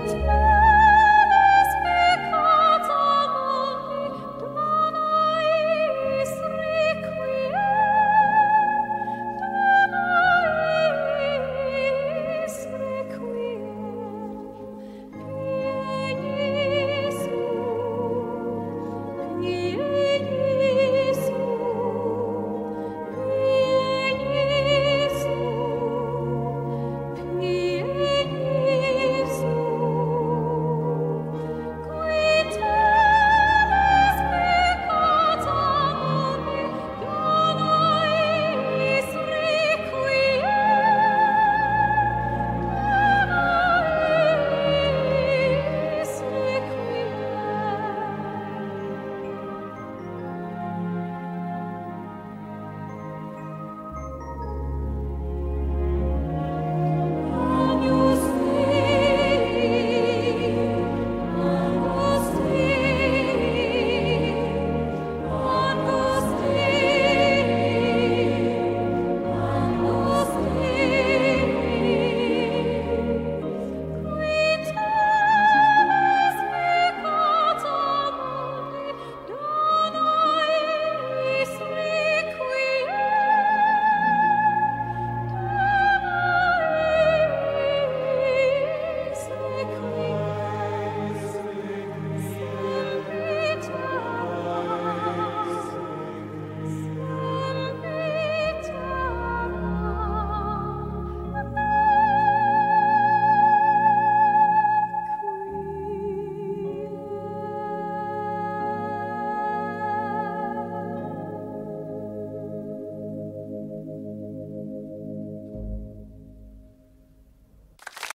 Bye.